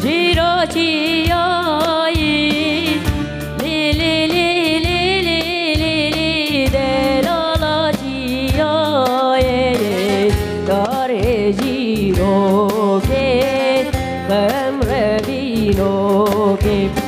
Giro, giro oh. giro che sempre vino che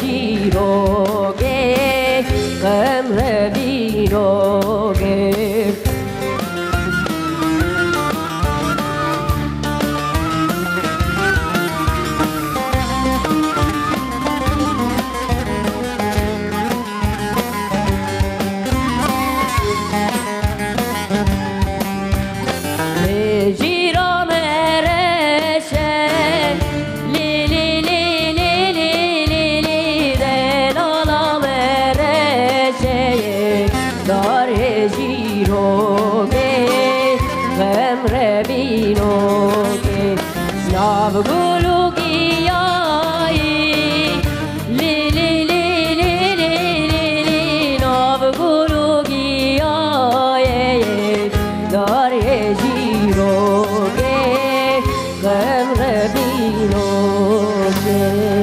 지로게 금레비로 بیروگه غمر بینوگه نافگلوگی Yeah.